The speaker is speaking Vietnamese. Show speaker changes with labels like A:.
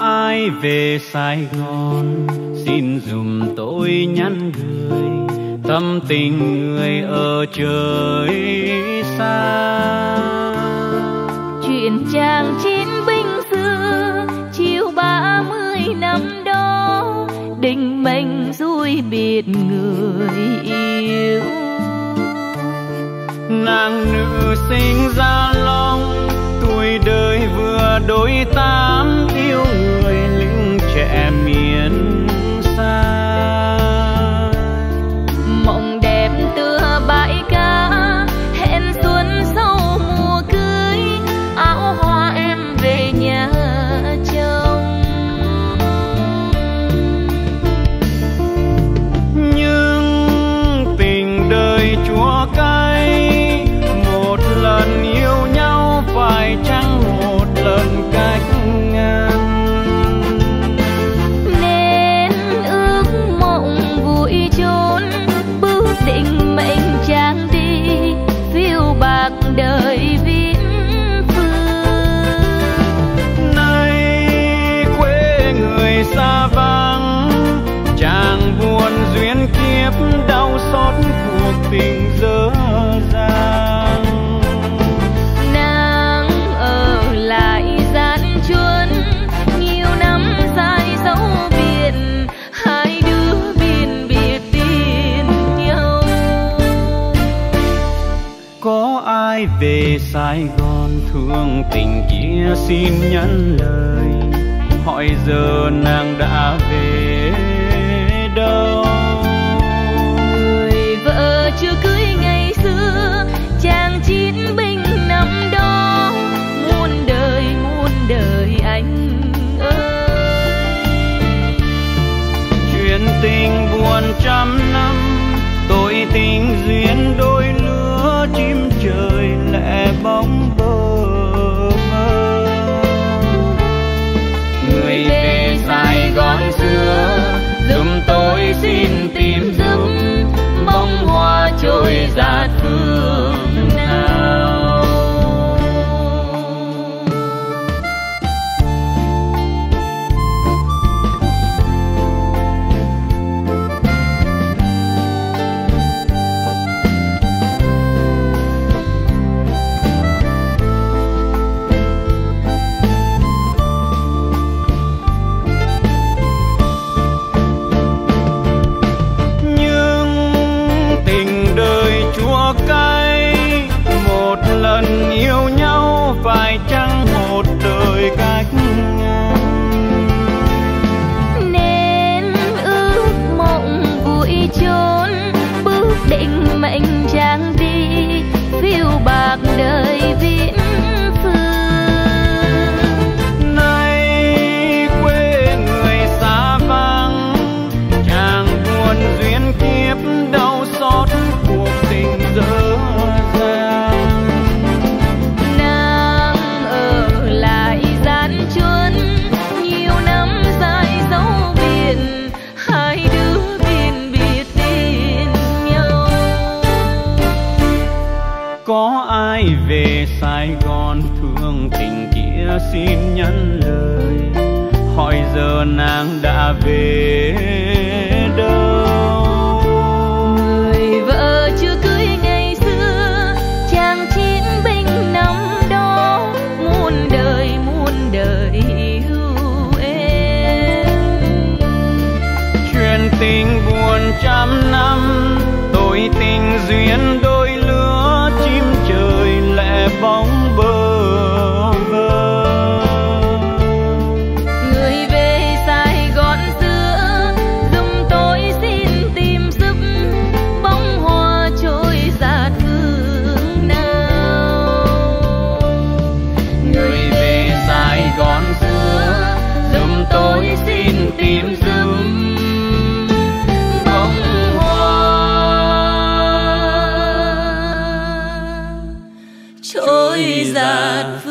A: ai về Sài Gòn. Xin dùm tôi nhắn gửi tâm tình người ở trời xa.
B: Chuyện chàng chiến binh xưa chiều ba mươi năm đó định mệnh vui biệt người yêu.
A: Nàng nữ sinh ra long tuổi đời vừa đôi tám Sài Gòn thương tình kia xin nhắn lời. Hỏi giờ nàng đã về. Tôi xin xin nhắn lời. Hỏi giờ nàng đã về. not